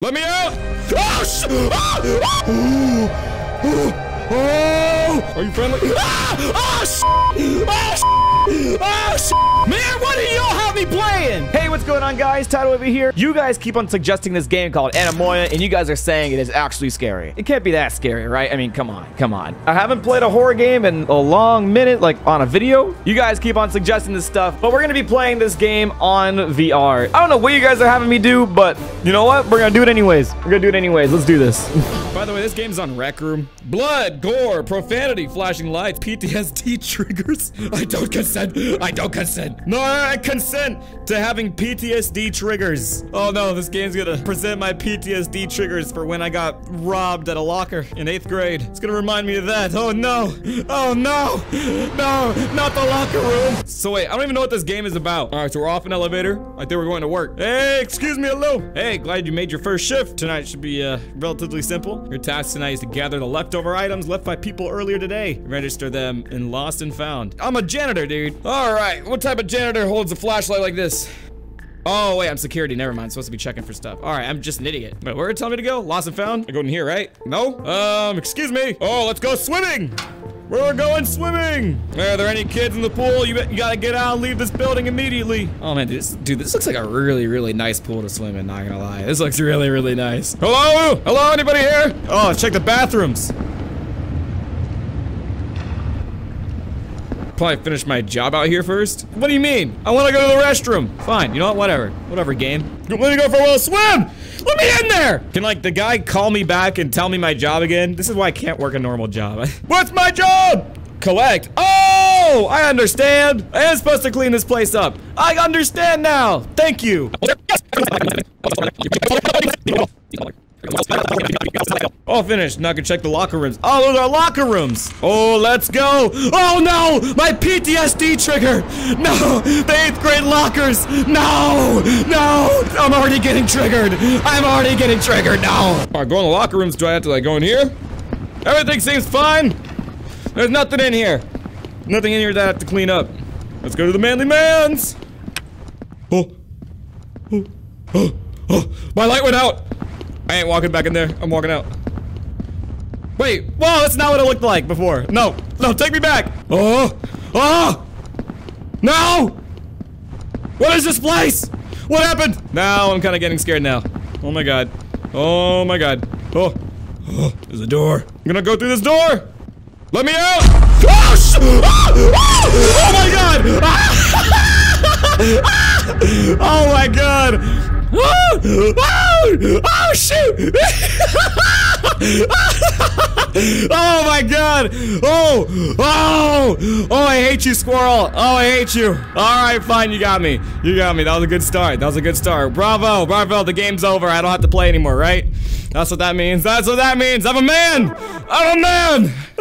Let me out! Oh, sh ah! Ah! Oh! oh! Are you friendly? Ah! Oh, sh oh, sh oh, sh Man, what do y'all have me playing? What's going on, guys? Tato over here. You guys keep on suggesting this game called Anemoia, and you guys are saying it is actually scary. It can't be that scary, right? I mean, come on, come on. I haven't played a horror game in a long minute, like on a video. You guys keep on suggesting this stuff, but we're gonna be playing this game on VR. I don't know what you guys are having me do, but you know what? We're gonna do it anyways. We're gonna do it anyways. Let's do this. By the way, this game's on Rec Room. Blood, gore, profanity, flashing lights, PTSD triggers. I don't consent. I don't consent. No, I consent to having triggers. Oh no, this game's gonna present my PTSD triggers for when I got robbed at a locker in eighth grade. It's gonna remind me of that. Oh no. Oh no. No, not the locker room. So wait, I don't even know what this game is about. All right, so we're off an elevator. I think we're going to work. Hey, excuse me, hello. Hey, glad you made your first shift. Tonight should be uh, relatively simple. Your task tonight is to gather the leftover items left by people earlier today. Register them in lost and found. I'm a janitor, dude. All right, what type of janitor holds a flashlight like this? Oh, wait, I'm security. Never mind. I'm supposed to be checking for stuff. All right, I'm just an idiot. Wait, where did it tell me to go? Lost and found? I go in here, right? No? Um, excuse me. Oh, let's go swimming. We're going swimming! Are there any kids in the pool? You, you gotta get out and leave this building immediately. Oh man, this, dude, this looks like a really, really nice pool to swim in, not gonna lie. This looks really, really nice. Hello? Hello, anybody here? Oh, check the bathrooms. Probably finish my job out here first. What do you mean? I wanna go to the restroom. Fine, you know what? Whatever. Whatever, game. Let me go for a little swim! Let me in there! Can, like, the guy call me back and tell me my job again? This is why I can't work a normal job. What's my job? Collect. Oh, I understand. I am supposed to clean this place up. I understand now. Thank you. All finished. Now I can check the locker rooms. Oh, those are locker rooms. Oh, let's go. Oh no, my PTSD trigger. No, the eighth grade lockers. No, no. I'm already getting triggered. I'm already getting triggered. No. All right, go in the locker rooms. Do I have to like go in here? Everything seems fine. There's nothing in here. Nothing in here that I have to clean up. Let's go to the manly mans. Oh. Oh. Oh. Oh. My light went out. I ain't walking back in there. I'm walking out. Wait, whoa, that's not what it looked like before. No, no, take me back. Oh, oh, no. What is this place? What happened? Now I'm kind of getting scared now. Oh my god. Oh my god. Oh, oh, there's a door. I'm gonna go through this door. Let me out. Oh, sh oh, oh, oh my god. oh my god. Oh, oh, oh shoot! oh my god! Oh! Oh! Oh, I hate you, squirrel! Oh, I hate you! Alright, fine, you got me. You got me. That was a good start. That was a good start. Bravo! Bravo, the game's over. I don't have to play anymore, right? That's what that means. That's what that means. I'm a man! I'm a man!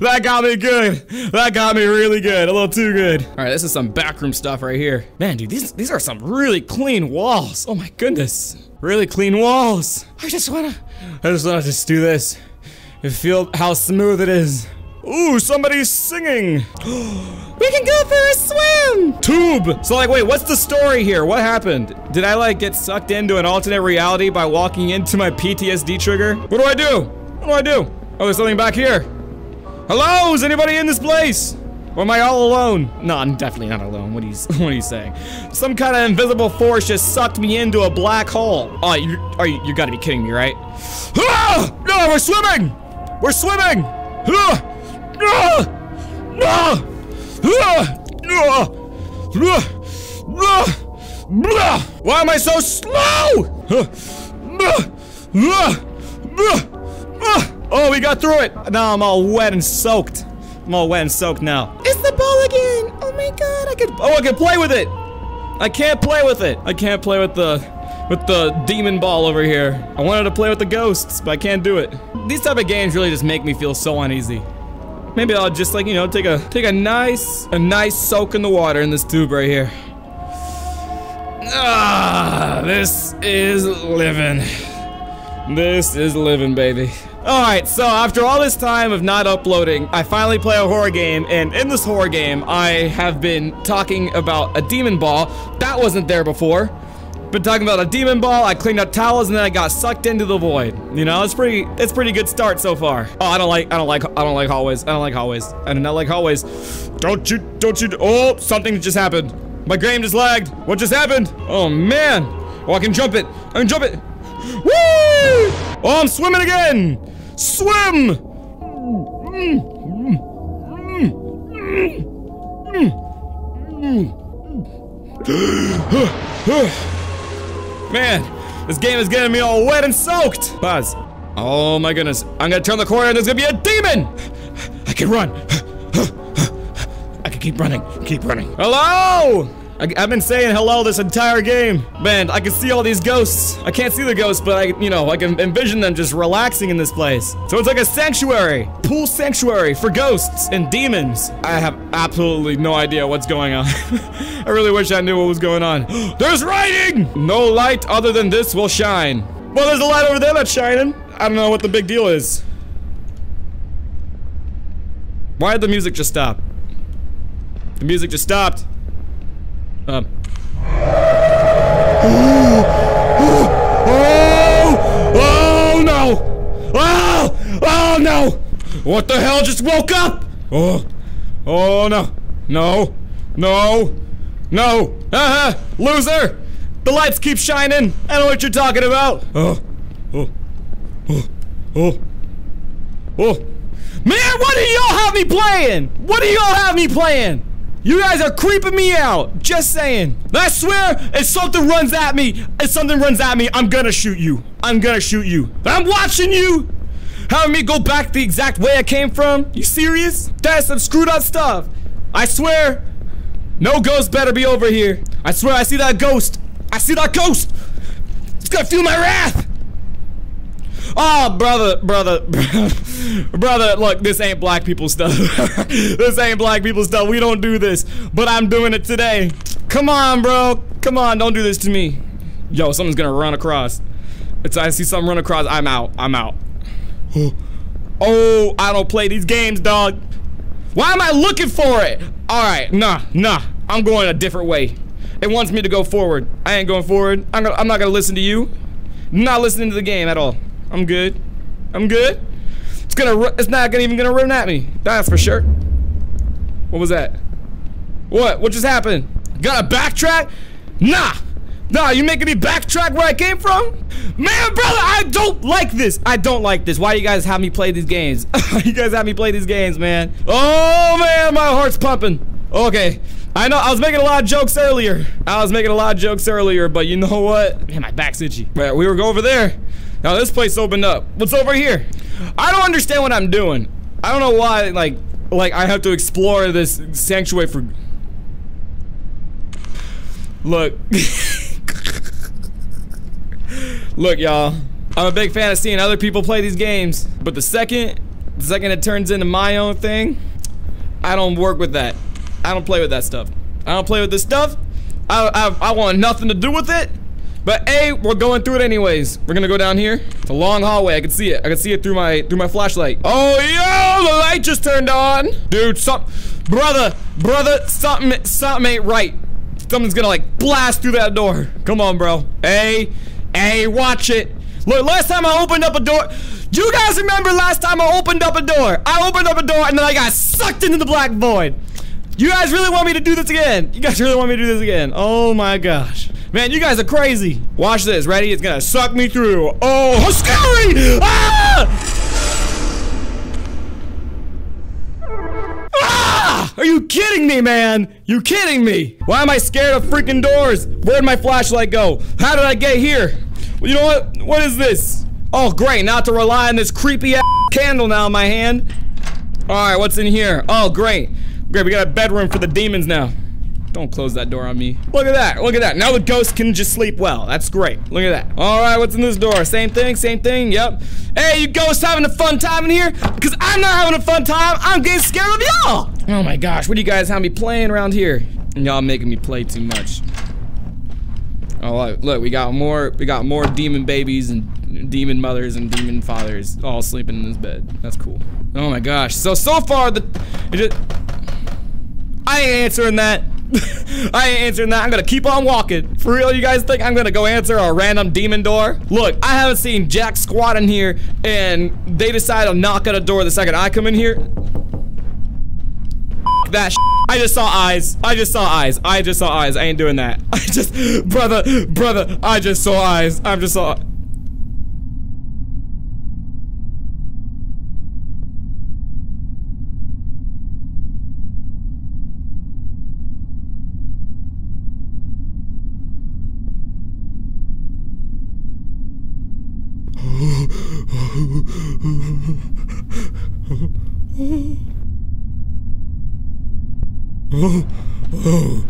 that got me good. That got me really good. A little too good. Alright, this is some backroom stuff right here. Man, dude, these, these are some really clean walls. Oh my goodness. Really clean walls. I just wanna, I just wanna just do this. And feel how smooth it is. Ooh, somebody's singing. we can go for a swim. Tube. So like, wait, what's the story here? What happened? Did I like get sucked into an alternate reality by walking into my PTSD trigger? What do I do? What do I do? Oh, there's something back here. Hello, is anybody in this place? Or am I all alone? No, I'm definitely not alone. What are you, what are you saying? Some kind of invisible force just sucked me into a black hole. Oh, you are you, you gotta be kidding me, right? Ah! No, we're swimming! We're swimming! Ah! Ah! Ah! Ah! Ah! Ah! Ah! Why am I so slow? Ah! Ah! Ah! Ah! Ah! Oh, we got through it. Now I'm all wet and soaked. I'm all wet and soaked now. It's the ball again. Oh my god, I could. Oh, I can play with it. I can't play with it. I can't play with the, with the demon ball over here. I wanted to play with the ghosts, but I can't do it. These type of games really just make me feel so uneasy. Maybe I'll just like you know take a take a nice a nice soak in the water in this tube right here. Ah, this is living. This is living, baby. Alright, so after all this time of not uploading, I finally play a horror game, and in this horror game, I have been talking about a demon ball. That wasn't there before. been talking about a demon ball. I cleaned up towels and then I got sucked into the void. You know, it's pretty, it's pretty good start so far. Oh, I don't like, I don't like, I don't like hallways. I don't like hallways. I do not like hallways. Don't you, don't you, oh, something just happened. My game just lagged. What just happened? Oh man. Oh, I can jump it. I can jump it. Woo! Oh, I'm swimming again. Swim. Man, this game is getting me all wet and soaked. Buzz. Oh my goodness. I'm gonna turn the corner and there's gonna be a demon. I can run. I can keep running. Keep running. Hello! I, have been saying hello this entire game. Man, I can see all these ghosts. I can't see the ghosts, but I, you know, I can envision them just relaxing in this place. So it's like a sanctuary, pool sanctuary for ghosts and demons. I have absolutely no idea what's going on. I really wish I knew what was going on. There's writing! No light other than this will shine. Well, there's a light over there that's shining. I don't know what the big deal is. Why did the music just stop? The music just stopped. Um. Oh! Oh no! Oh! Oh no! What the hell just woke up? Oh! Oh no! No! No! No! Haha! Loser! The lights keep shining! I know what you're talking about! Oh! Oh! Oh! Oh! Oh! Man, what do y'all have me playing? What do y'all have me playing? You guys are creeping me out. Just saying. I swear, if something runs at me, if something runs at me, I'm gonna shoot you. I'm gonna shoot you. I'm watching you. Having me go back the exact way I came from? You serious? That's some screwed up stuff. I swear. No ghost better be over here. I swear I see that ghost. I see that ghost. It's gonna feel my wrath. Oh, brother, brother, brother, look, this ain't black people stuff. this ain't black people stuff. We don't do this, but I'm doing it today. Come on, bro. Come on, don't do this to me. Yo, someone's gonna run across. It's I see something run across. I'm out. I'm out. oh, I don't play these games, dog. Why am I looking for it? All right, nah, nah. I'm going a different way. It wants me to go forward. I ain't going forward. I'm, gonna, I'm not gonna listen to you. not listening to the game at all. I'm good. I'm good. It's gonna. It's not gonna even gonna run at me. That's for sure. What was that? What? What just happened? Gotta backtrack? Nah. Nah, you making me backtrack where I came from? Man, brother, I don't like this. I don't like this. Why you guys have me play these games? you guys have me play these games, man. Oh, man, my heart's pumping. Okay. I know, I was making a lot of jokes earlier. I was making a lot of jokes earlier, but you know what? Man, my back's itchy. Right, we were going over there. Now this place opened up. What's over here? I don't understand what I'm doing. I don't know why, like, like I have to explore this sanctuary for... Look. Look, y'all. I'm a big fan of seeing other people play these games, but the second, the second it turns into my own thing, I don't work with that. I don't play with that stuff. I don't play with this stuff. I, I, I want nothing to do with it. But A, we're going through it anyways. We're gonna go down here. It's a long hallway. I can see it. I can see it through my through my flashlight. Oh, yo, the light just turned on. Dude, some brother, brother, something something ain't right. Something's gonna like blast through that door. Come on, bro. A, A, watch it. Look, last time I opened up a door. You guys remember last time I opened up a door? I opened up a door and then I got sucked into the black void. You guys really want me to do this again? You guys really want me to do this again? Oh my gosh. Man, you guys are crazy. Watch this. Ready? It's gonna suck me through. Oh, how scary! Ah! Ah! Are you kidding me, man? You kidding me? Why am I scared of freaking doors? Where'd my flashlight go? How did I get here? Well, you know what? What is this? Oh, great. Not to rely on this creepy ass candle now in my hand. All right, what's in here? Oh, great. Great, we got a bedroom for the demons now. Don't close that door on me. Look at that. Look at that. Now the ghost can just sleep well. That's great. Look at that. All right, what's in this door? Same thing, same thing. Yep. Hey, you ghosts having a fun time in here? Because I'm not having a fun time. I'm getting scared of y'all. Oh my gosh, what do you guys have me playing around here? Y'all making me play too much. Oh, look, we got more, we got more demon babies and demon mothers and demon fathers all sleeping in this bed. That's cool. Oh my gosh. So, so far, the, it just, I ain't answering that. I ain't answering that. I'm gonna keep on walking. For real, you guys think I'm gonna go answer a random demon door? Look, I haven't seen Jack squat in here, and they decide to knock on a door the second I come in here. That I just saw eyes. I just saw eyes. I just saw eyes. I ain't doing that. I just, brother, brother, I just saw eyes. I'm just saw. Oh, oh,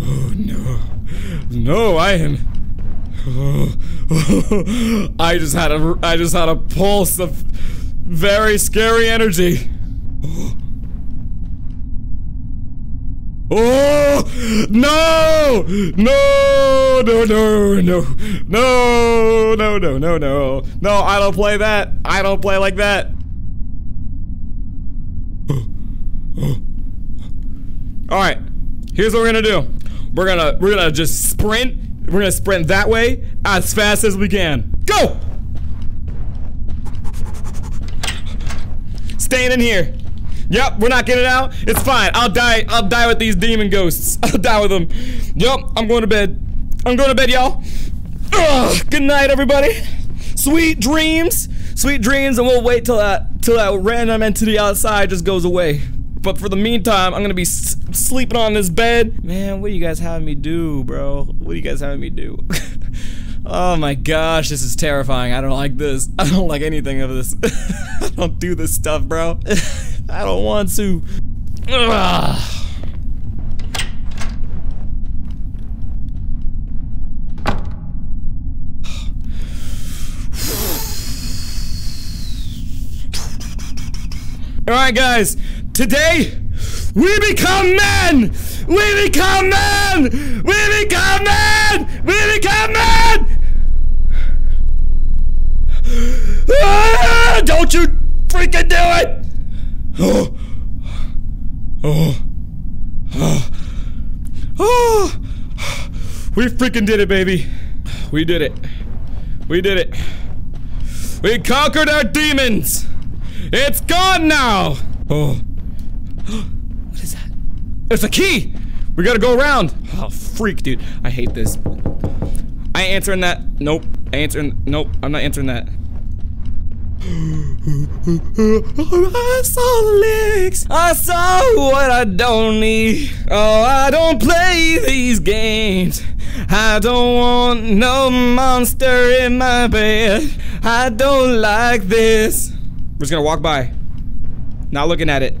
oh no. No, I am. Oh, oh, I just had a I just had a pulse of very scary energy. Oh. Oh no! No! No! No! No! No! No! No! No! No! No! I don't play that. I don't play like that. All right, here's what we're gonna do. We're gonna we're gonna just sprint. We're gonna sprint that way as fast as we can. Go! Staying in here. Yep, we're not getting out. It's fine. I'll die. I'll die with these demon ghosts. I'll die with them. Yep, I'm going to bed. I'm going to bed, y'all. Good night, everybody. Sweet dreams. Sweet dreams, and we'll wait till that till that random entity outside just goes away. But for the meantime, I'm gonna be sleeping on this bed. Man, what are you guys having me do, bro? What are you guys having me do? oh my gosh, this is terrifying. I don't like this. I don't like anything of this. I don't do this stuff, bro. I don't want to. Ugh. All right, guys. Today, we become men. We become men. We become men. We become men. Ah, don't you freaking do it! Oh. Oh. Oh. Oh. We freaking did it, baby. We did it. We did it. We conquered our demons. It's gone now. Oh. What is that? It's a key. We gotta go around. Oh, freak, dude. I hate this. I ain't answering that. Nope. I answering. Nope. I'm not answering that. I saw licks. I saw what I don't need. Oh, I don't play these games. I don't want no monster in my bed. I don't like this. We're just gonna walk by. Not looking at it.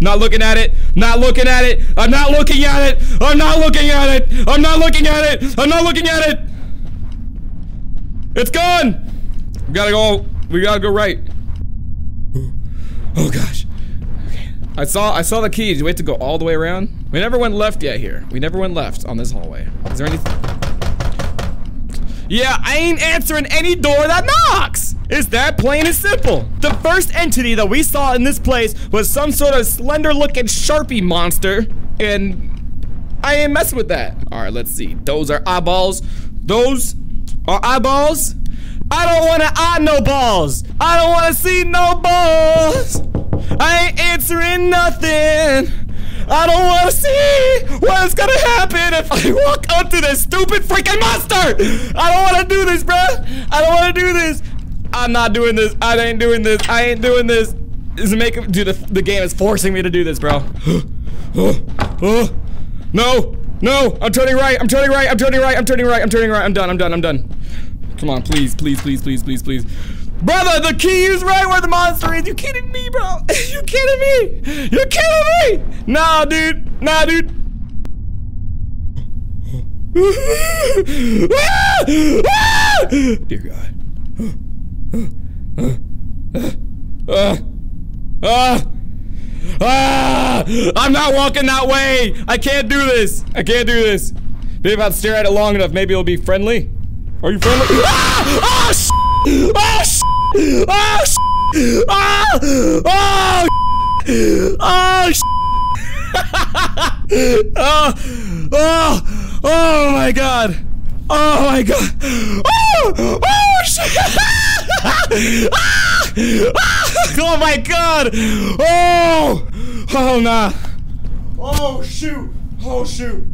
Not looking at it. Not looking at it. I'm not looking at it. I'm not looking at it. I'm not looking at it. I'm not looking at it. It's gone. We gotta go. We gotta go right. Oh gosh. Okay. I saw I saw the keys. We have to go all the way around. We never went left yet here. We never went left on this hallway. Is there anything? Yeah, I ain't answering any door that knocks. It's that plain and simple. The first entity that we saw in this place was some sort of slender-looking Sharpie monster, and I ain't messing with that. All right, let's see. Those are eyeballs. Those are eyeballs. I don't want to eye no balls. I don't want to see no balls. I ain't answering nothing. I don't want to see what's gonna happen if I walk up to this stupid freaking monster. I don't want to do this, bruh. I don't want to do this. I'm not doing this. I ain't doing this. I ain't doing this. Is making dude. The, the game is forcing me to do this, bro. no, no. I'm turning right. I'm turning right. I'm turning right. I'm turning right. I'm turning right. I'm done. I'm done. I'm done. Come on, please, please, please, please, please, please. Brother, the key is right where the monster is. You kidding me, bro? you kidding me? You kidding me? Nah, dude. Nah, dude. Ah! Ah! Dear God. Uh, uh, I'm not walking that way. I can't do this. I can't do this. Maybe if I stare at it long enough, maybe it'll be friendly. Are you friendly? Ah! Oh, sh Oh, sh Oh, sh Oh! Oh! Oh, sh oh, oh, oh my god. Oh my god. Oh, oh shit. Oh my god. Oh, oh nah. Oh shoot. Oh shoot.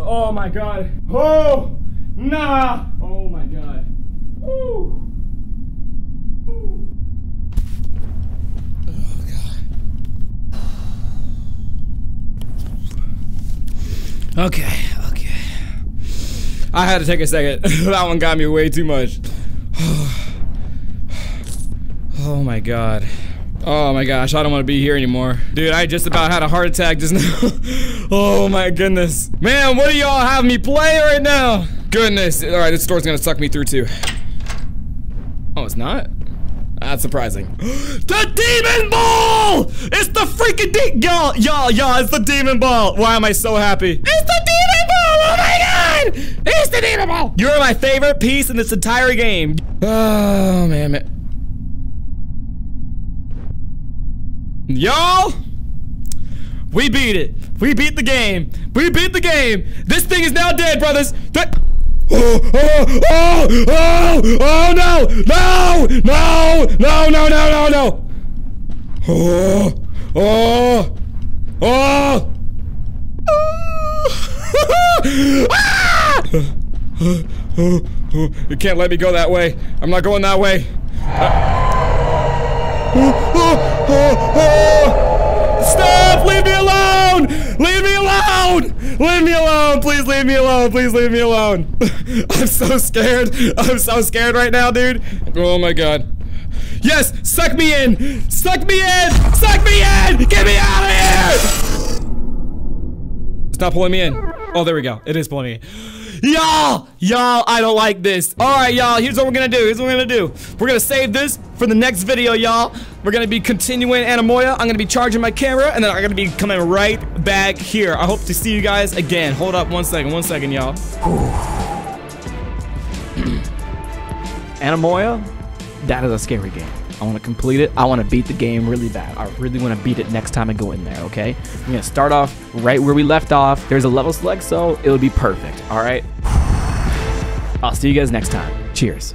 Oh my god. Oh, nah. Oh my god. Woo. Okay, okay. I had to take a second. that one got me way too much. oh my god. Oh my gosh, I don't want to be here anymore. Dude, I just about had a heart attack just now. oh my goodness. Man, what do y'all have me play right now? Goodness. Alright, this door's gonna suck me through too. Oh, it's not? That's surprising. the demon ball! It's the freaking de- y'all, y'all, y'all, it's the demon ball. Why am I so happy? It's the demon ball! Oh my god! Demon ball! You're my favorite piece in this entire game. Oh man, man. Y'all, we beat it. We beat the game. We beat the game. This thing is now dead, brothers. Th Oh, oh, oh, oh, oh, no, no, no, no, no, no, no, no. Oh, oh, oh. ah! You can't let me go that way. I'm not going that way. Stop! Leave me alone! Leave me alone! Leave me alone! Please leave me alone! Please leave me alone! I'm so scared. I'm so scared right now, dude. Oh my god. Yes! Suck me in! Suck me in! Suck me in! Get me out of here! Stop pulling me in. Oh, there we go. It is pulling me in. Y'all! Y'all, I don't like this. Alright, y'all, here's what we're gonna do. Here's what we're gonna do. We're gonna save this for the next video, y'all. We're gonna be continuing Anemoia. I'm gonna be charging my camera, and then I'm gonna be coming right back here. I hope to see you guys again. Hold up one second, one second, y'all. Anemoia, that is a scary game. I want to complete it. I want to beat the game really bad. I really want to beat it next time I go in there, okay? I'm going to start off right where we left off. There's a level select, so it'll be perfect, all right? I'll see you guys next time. Cheers.